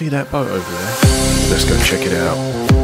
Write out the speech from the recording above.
See that boat over there? Let's go check it out.